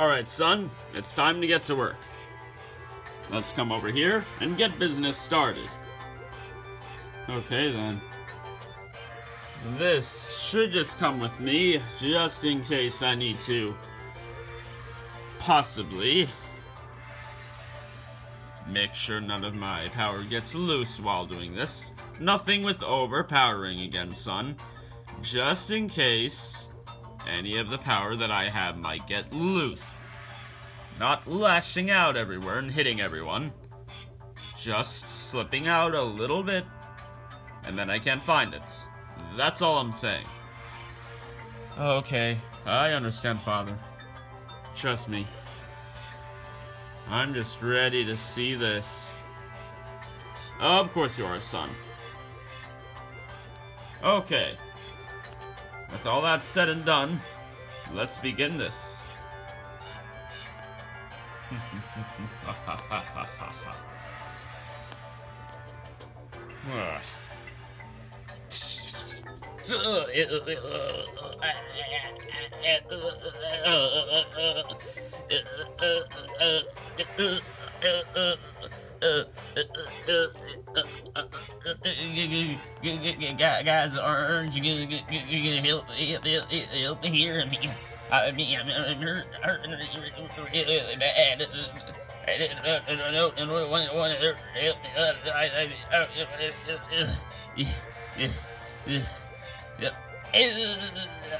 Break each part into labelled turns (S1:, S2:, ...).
S1: Alright, son, it's time to get to work. Let's come over here and get business started. Okay, then. This should just come with me, just in case I need to. Possibly. Make sure none of my power gets loose while doing this. Nothing with overpowering again, son. Just in case any of the power that I have might get loose. Not lashing out everywhere and hitting everyone. Just slipping out a little bit, and then I can't find it. That's all I'm saying. Okay, I understand, Father. Trust me. I'm just ready to see this. Of course you are, a son. Okay. With all that said and done, let's begin this.
S2: guys, aren't you gonna, help, help, help, me here? I mean, I mean, I'm, hurt, hurt really bad. I don't know, help me. I, I,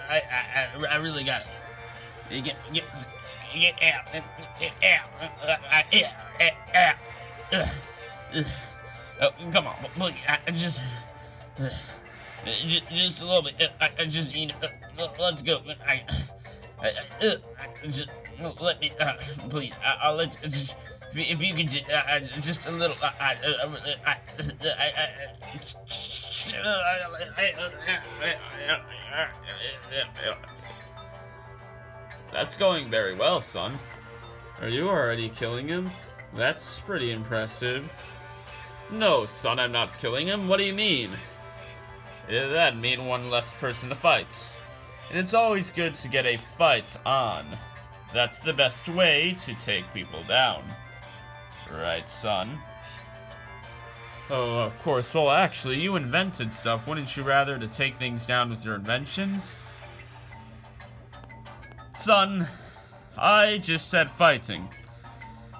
S2: I, I, I, I really got it. Get, get, get out, get out, out, out. Oh, come on, please. I just, just, just a little bit. I, I just need. Uh, let's go. I, I, I just let me, uh, please. I, will let. You, Just, if you could just, uh, just a little. I, I, I,
S1: That's going very well, son. Are you already killing him? That's pretty impressive. No, son, I'm not killing him. What do you mean? That'd mean one less person to fight. And it's always good to get a fight on. That's the best way to take people down. Right, son? Oh, of course. Well, actually, you invented stuff. Wouldn't you rather to take things down with your inventions? Son, I just said fighting.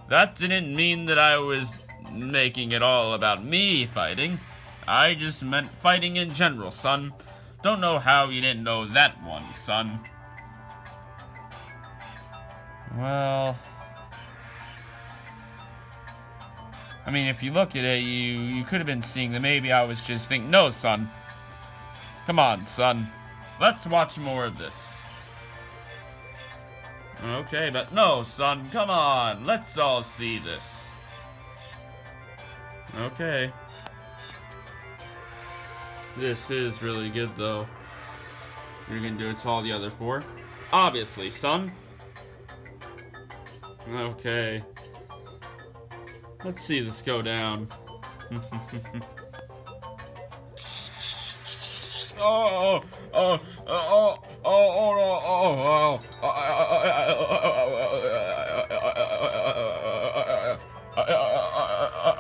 S1: That didn't mean that I was making it all about me fighting. I just meant fighting in general, son. Don't know how you didn't know that one, son. Well... I mean, if you look at it, you, you could have been seeing that maybe I was just thinking, no, son. Come on, son. Let's watch more of this. Okay, but no, son, come on. Let's all see this. Okay. This is really good, though. You're gonna do it to all the other four? Obviously, son. Okay. Let's see this go down. oh, oh, oh, oh, oh, oh, oh, oh, let,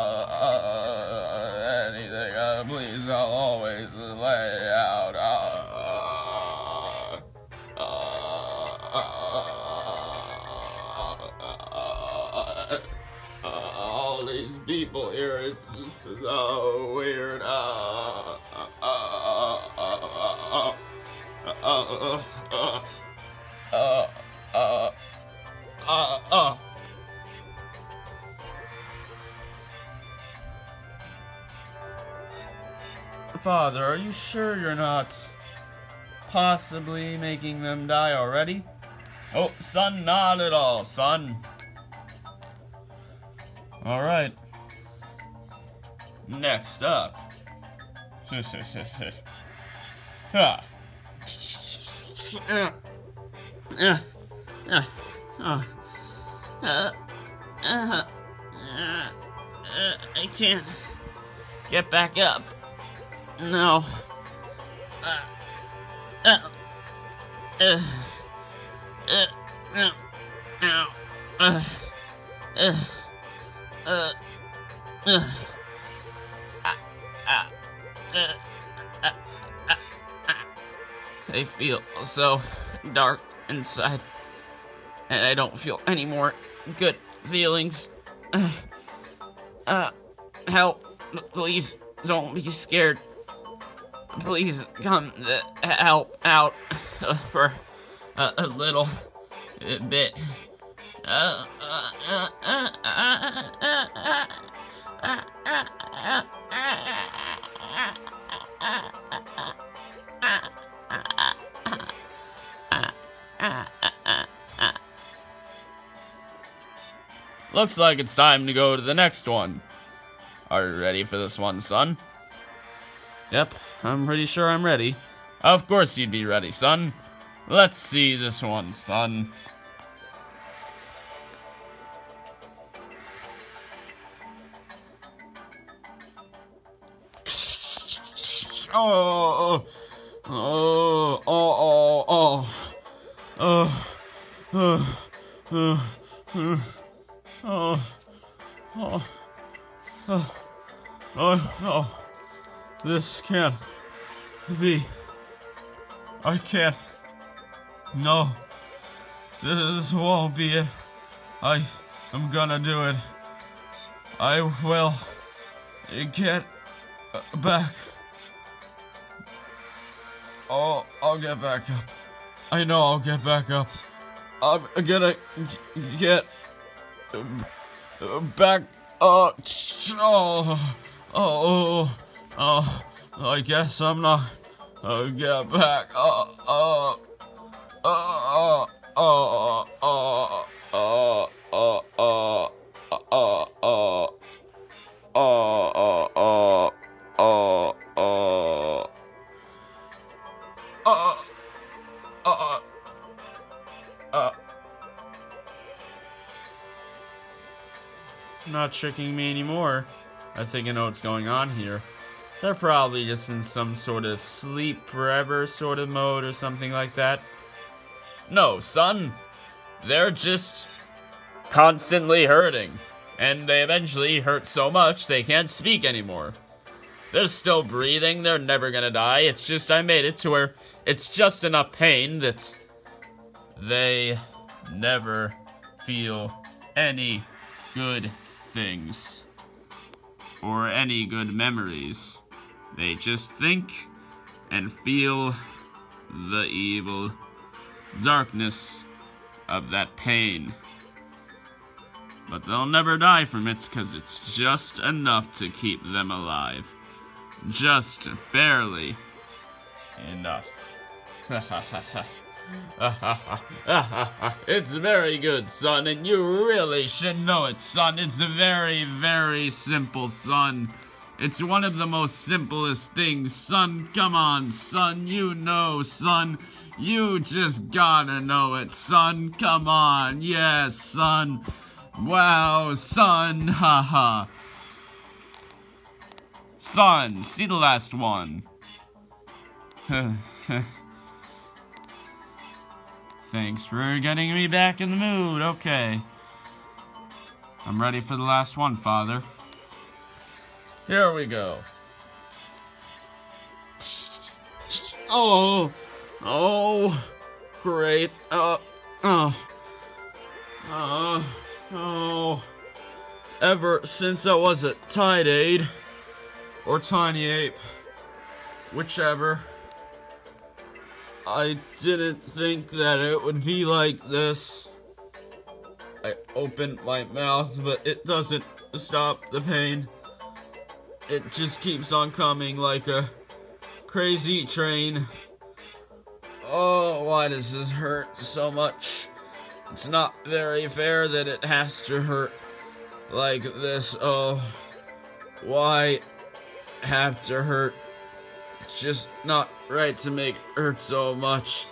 S1: uh, uh, anything. Uh, please, I'll always let out. Uh, uh, all these people here, it's just so weird. Uh, uh, uh, uh, uh, uh, uh, uh, uh, uh. Father, are you sure you're not possibly making them die already? Oh, son, not at all, son. Alright. Next up. ha.
S2: Uh, uh, uh, uh, uh, uh, uh, I can't get back up. No. Uh, uh, uh, uh, uh, uh, uh, uh, uh, uh, they feel so dark inside, and I don't feel any more good feelings. Uh, uh help, please don't be scared. Please come help out for a, a little bit. Uh, uh,
S1: Looks like it's time to go to the next one. Are you ready for this one, son? Yep, I'm pretty sure I'm ready. Of course you'd be ready, son. Let's see this one, son. Oh, oh, oh, oh, oh, oh, oh, oh, oh, oh, oh, oh, oh, oh, this can't be, I can't, no, this won't be it, I am gonna do it, I will get back. Oh, I'll get back up. I know I'll get back up. I'm gonna get back up. Oh, oh, oh, I guess I'm not. I'll get back up. Uh, uh, uh, uh, uh, uh, uh, uh, uh, uh, uh, uh, uh, uh, uh, uh, uh. Not tricking me anymore. I think I know what's going on here. They're probably just in some sort of sleep forever sort of mode or something like that. No, son. They're just constantly hurting. And they eventually hurt so much they can't speak anymore. They're still breathing, they're never gonna die. It's just I made it to where it's just enough pain that they never feel any good things or any good memories. They just think and feel the evil darkness of that pain. But they'll never die from it because it's just enough to keep them alive. Just barely enough. it's very good, son, and you really should know it, son. It's very, very simple, son. It's one of the most simplest things, son. Come on, son. You know, son. You just gotta know it, son. Come on. Yes, son. Wow, son. Haha. son, see the last one. Thanks for getting me back in the mood. Okay. I'm ready for the last one, Father. Here we go. Oh, oh, great. Uh, oh, uh, oh. Ever since I was a Tide Aid, or Tiny Ape, whichever, I didn't think that it would be like this. I opened my mouth, but it doesn't stop the pain. It just keeps on coming like a crazy train. Oh, why does this hurt so much? It's not very fair that it has to hurt like this. Oh, why have to hurt? It's just not right to make it hurt so much.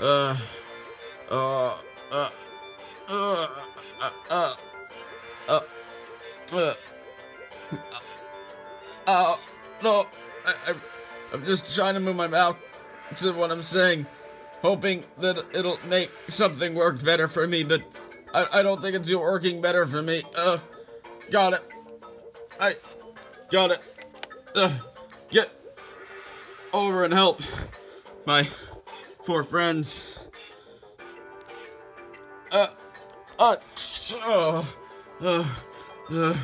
S1: Uh, uh, uh, just trying to move my mouth to what I'm saying, hoping that it'll make something work better for me, but I, I don't think it's working better for me. Uh, got it. I got it. Uh, get over and help my four friends. Uh, uh, uh, uh, uh,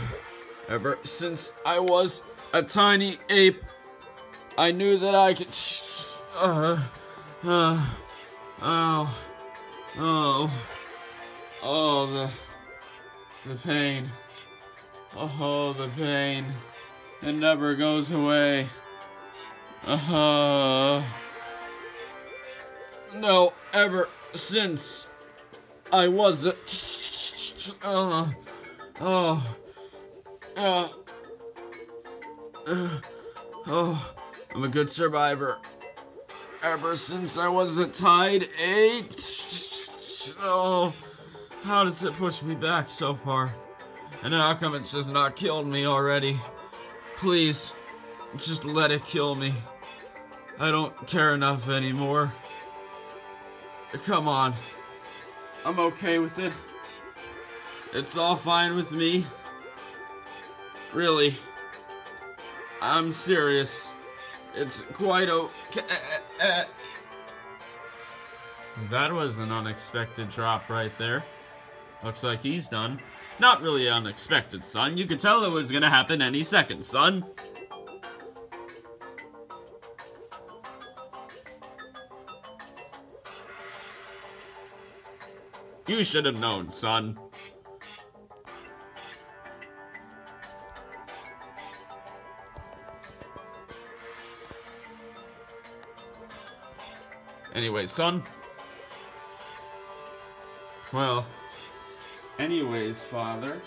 S1: ever since I was a tiny ape, I knew that I could. Uh, uh, oh, oh, oh, the, the pain. Oh, the pain. It never goes away. Uh, no, ever since I was a. Uh, oh, uh, uh, oh, I'm a good survivor. Ever since I was a Tide 8. Oh, how does it push me back so far? And how come it's just not killed me already? Please, just let it kill me. I don't care enough anymore. Come on. I'm okay with it. It's all fine with me. Really. I'm serious. It's quite okay. Eh, eh, eh. That was an unexpected drop right there. Looks like he's done. Not really unexpected, son. You could tell it was gonna happen any second, son. You should have known, son. Anyway, son. Well, anyways, father.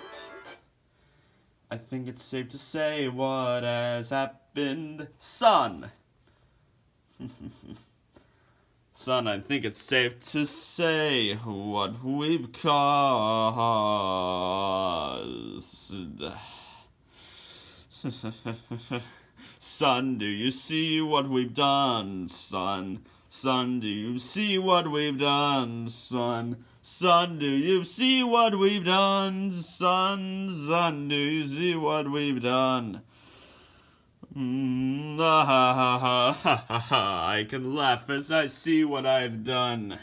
S1: I think it's safe to say what has happened, son. son, I think it's safe to say what we've caused. son, do you see what we've done, son? Son, do you see what we've done, son? Son, do you see what we've done? Son, son, do you see what we've done? Mm, ah, ha, ha, ha, ha, ha. I can laugh as I see what I've done.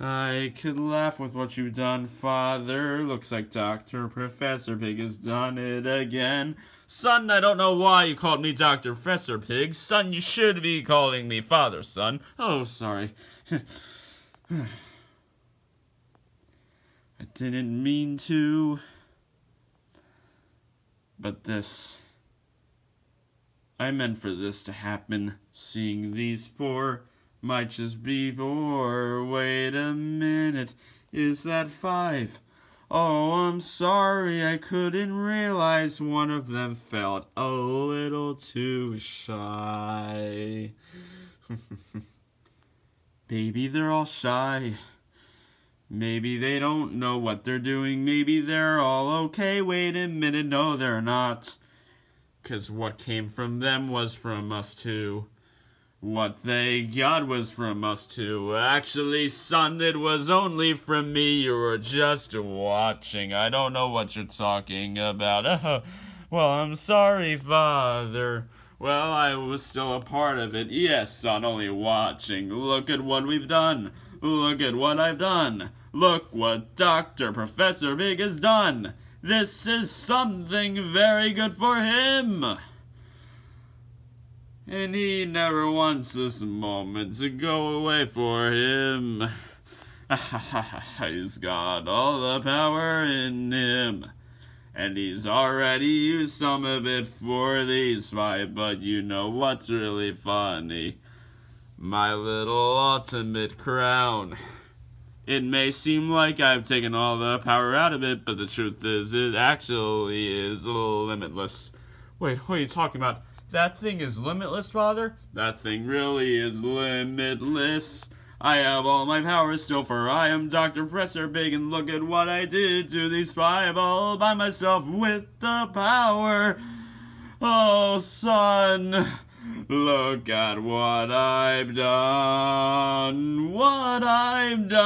S1: I could laugh with what you've done, father. Looks like Dr. Professor Pig has done it again. Son, I don't know why you called me Dr. Professor Pig. Son, you should be calling me father, son. Oh, sorry. I didn't mean to. But this. I meant for this to happen. Seeing these four might just be four. Wait a minute. Is that five? Oh, I'm sorry, I couldn't realize one of them felt a little too shy. Maybe they're all shy. Maybe they don't know what they're doing. Maybe they're all okay. Wait a minute, no, they're not. Because what came from them was from us too. What they got was from us too. Actually, son, it was only from me. You were just watching. I don't know what you're talking about. well, I'm sorry, father. Well, I was still a part of it. Yes, son, only watching. Look at what we've done. Look at what I've done. Look what Dr. Professor Big has done. This is something very good for him. And he never wants this moment to go away for him. he's got all the power in him. And he's already used some of it for these fight, but you know what's really funny? my little ultimate crown. It may seem like I've taken all the power out of it, but the truth is, it actually is limitless. Wait, what are you talking about? That thing is limitless, Father? That thing really is limitless. I have all my powers still, for I am Dr. Professor Big, and look at what I did to these five all by myself with the power. Oh, son, look at what I've done, what I've done.